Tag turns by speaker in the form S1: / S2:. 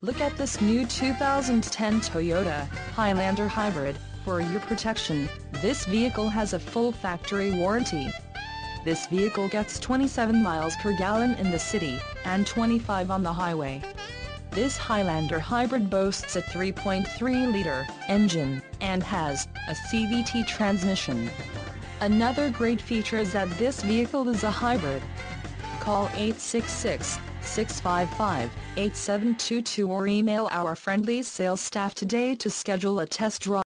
S1: Look at this new 2010 Toyota Highlander Hybrid. For your protection, this vehicle has a full factory warranty. This vehicle gets 27 miles per gallon in the city, and 25 on the highway. This Highlander Hybrid boasts a 3.3-liter engine, and has a CVT transmission. Another great feature is that this vehicle is a hybrid. Call 866 655-8722 or email our friendly sales staff today to schedule a test drive.